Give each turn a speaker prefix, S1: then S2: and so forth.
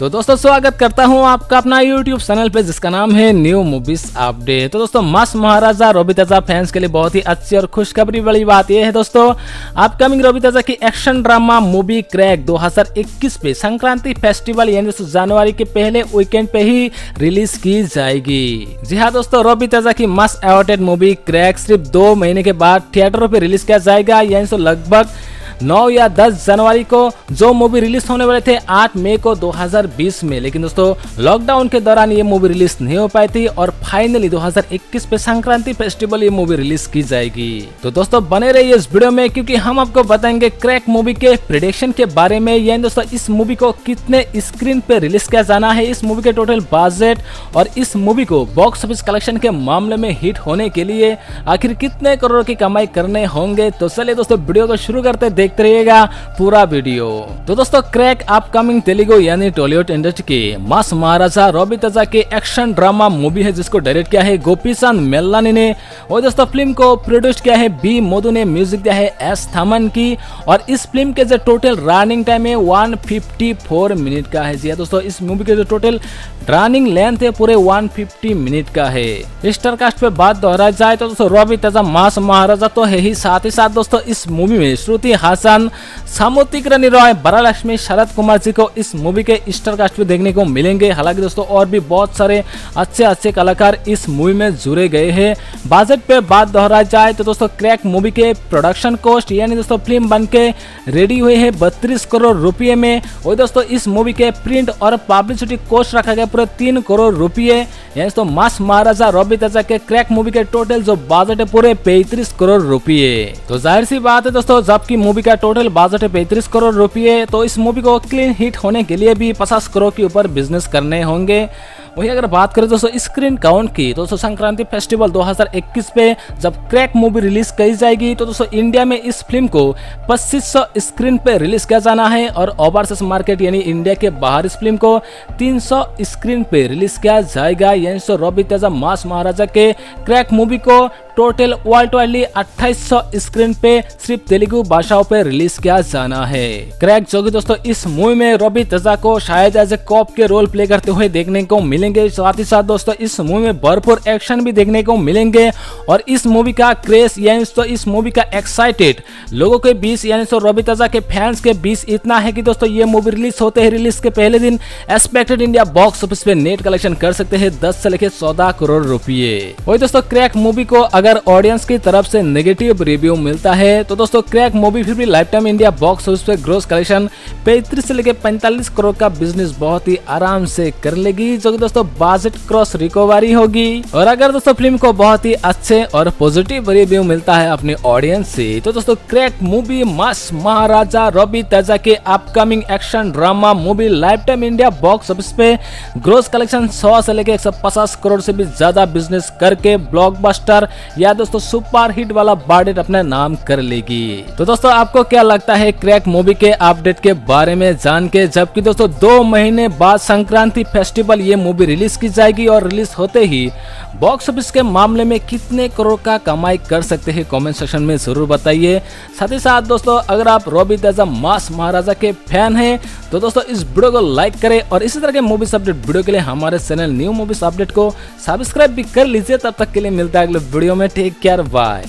S1: तो दोस्तों, स्वागत करता हूँ आपका अपना यूट्यूब चैनल पे, जिसका नाम है न्यू मूवीज़ अपडेट तो दोस्तों मस महाराजा रोबी तेजा फैंस के लिए बहुत ही अच्छी और खुशखबरी वाली बात यह है दोस्तों अपकमिंग रोबी तेजा की एक्शन ड्रामा मूवी क्रैक 2021 पे संक्रांति फेस्टिवल यानी दोस्तों, जनवरी के पहले वीकेंड पे ही रिलीज़ की जाएगी। जी हाँ दोस्तों रोबी तेजा की मस अवॉर्डेड मूवी क्रैक सिर्फ़ दो महीने के बाद थिएटरों पर रिलीज़ किया जाएगा, यानी लगभग 9 या 10 जनवरी को जो मूवी रिलीज़ होने वाले थे 8 मई को 2020 में। लेकिन दोस्तों लॉकडाउन के दौरान ये मूवी रिलीज़ नहीं हो पाई थी और फाइनली 2021 पे संक्रांति फेस्टिवल ये मूवी रिलीज़ की जाएगी। तो दोस्तों, बने रहिए इस वीडियो में, क्योंकि हम आपको बताएँगे क्रैक मूवी के प्रिडिक्शन के बारे में। यानी दोस्तों, इस मूवी को कितने स्क्रीन पे रिलीज़ किया जाना है, इस मूवी के टोटल बजट और इस मूवी को बॉक्स ऑफ़िस कलेक्शन के मामले में हिट होने के लिए आखिर कितने करोड़ की कमाई करने होंगे। तो चलिए दोस्तों, वीडियो को शुरू करते देख देखते रहिएगा पूरा वीडियो। तो दोस्तों, क्रैक अपकमिंग तेलुगु यानी टॉलीवुड इंडस्ट्री के मास महाराजा रवि तजा के एक्शन ड्रामा मूवी है, जिसको डायरेक्ट किया है गोपीचंद मेल्लानी ने। और दोस्तों, फ़िल्म को प्रोड्यूस किया है बी मोदू ने म्यूज़िक दिया है एस थमन की। और इस फ़िल्म के जो टोटल रनिंग टाइम है 154 मिनट का है। जी हाँ दोस्तों, इस मूवी के जो टोटल रनिंग लेंथ है, पूरे 150 मिनट का है। स्टार कास्ट पे बात दोहरा जाए तो दोस्तों, रवि तजा मास महाराजा तो है ही। साथ ही साथ दोस्तों, इस मूवी में श्रुति हासन हासन सामुतिक रानी रॉय, बरालक्ष्मी, शरद कुमार जी को इस मूवी के स्टार कास्ट में देखने को मिलेंगे। हालाँकि दोस्तों, और भी बहुत सारे अच्छे अच्छे कलाकार इस मूवी में जुड़े गए हैं। बजट पे बात दोहरा जाए तो दोस्तों क्रैक मूवी के प्रोडक्शन कॉस्ट यानी दोस्तों फ़िल्म बन रेडी हुए हैं बत्तीस करोड़ रुपये में। और दोस्तों, इस मूवी के प्रिंट और पब्लिसिटी कॉस्ट रखा गया पूरे तीन करोड़ रुपये। यानी दोस्तों, मास महाराजा रॉबी तजा के क्रैक मूवी के टोटल जो बजट है, पूरे पैंतीस करोड़ रुपये। तो ज़ाहिर सी बात है दोस्तों, जबकि मूवी टोटल बजट पैंतीस करोड़ रुपये। तो इस मूवी को क्लीन हिट होने के लिए भी पचास करोड़ के ऊपर बिज़नेस करने होंगे। वही अगर बात करें दोस्तों स्क्रीन काउंट की तो संक्रांति फेस्टिवल 2021 पे जब क्रैक मूवी रिलीज़ की जाएगी तो दोस्तों इंडिया में इस फ़िल्म को 2500 स्क्रीन पे रिलीज़ किया जाना है और ओवरसीज मार्केट यानी इंडिया के बाहर इस फ़िल्म को 300 स्क्रीन पे रिलीज़ किया जाएगा। यानी रवि तेजा मास महाराजा के क्रैक मूवी को टोटल वर्ल्ड वाइडली 2800 स्क्रीन पे सिर्फ़ तेलुगु भाषाओं पे रिलीज़ किया जाना है। क्रैक जो कि दोस्तों, इस मूवी में रवि तजा को शायद एज ए कॉप के रोल प्ले करते हुए देखने को मिलेंगे। साथ ही साथ दोस्तों, इस मूवी में भरपूर एक्शन भी देखने को मिलेंगे। और इस मूवी का क्रेज यानी तो इस मूवी का एक्साइटेड लोगों के बीच यानी तो रवि तजा के फैंस के बीच इतना है कि दोस्तों, ये मूवी रिलीज़ होते हैं रिलीज़ के पहले दिन एक्सपेक्टेड इंडिया बॉक्स ऑफ़िस पे नेट कलेक्शन कर सकते हैं। दस से लेकर चौदह करोड़ रुपए। वही दोस्तों क्रैक मूवी को अगर ऑडियंस की तरफ़ से नेगेटिव रिव्यू मिलता है तो दोस्तों क्रैक मूवी फिर भी lifetime India box office पे ग्रोस कलेक्शन पैंतीस से लेकर पैंतालीस करोड़ का बिज़नेस बहुत ही आराम से कर लेगी, जो कि दोस्तों बजट क्रॉस रिकवरी होगी। और अगर दोस्तों फ़िल्म को बहुत ही अच्छे और पॉजिटिव रिव्यू मिलता है अपने ऑडियंस से तो दोस्तों crack movie mass Maharaja Ravi Teja के upcoming action drama movie lifetime India box office पे ग्रोस कलेक्शन सौ से लेकर एक करोड़ से भी ज़्यादा बिज़नेस करके ब्लॉकबस्टर या दोस्तों सुपर हिट वाला बर्डेट अपने नाम कर लेगी। तो दोस्तों आपको क्या लगता है क्रैक मूवी के अपडेट के बारे में जान के, जबकि दोस्तों दो महीने बाद संक्रांति फेस्टिवल ये मूवी रिलीज़ की जाएगी और रिलीज़ होते ही बॉक्स ऑफ़िस के मामले में कितने करोड़ का कमाई कर सकते हैं कमेंट सेक्शन में ज़रूर बताइए। साथ ही साथ दोस्तों, अगर आप रॉबी तेजा मास महाराजा के फ़ैन हैं तो दोस्तों इस वीडियो को लाइक करें और इसी तरह के मूवीज़ अपडेट वीडियो के लिए हमारे चैनल न्यू मूवीज़ अपडेट को सब्सक्राइब भी कर लीजिए। तब तक के लिए मिलता है अगले वीडियो में। Take care bye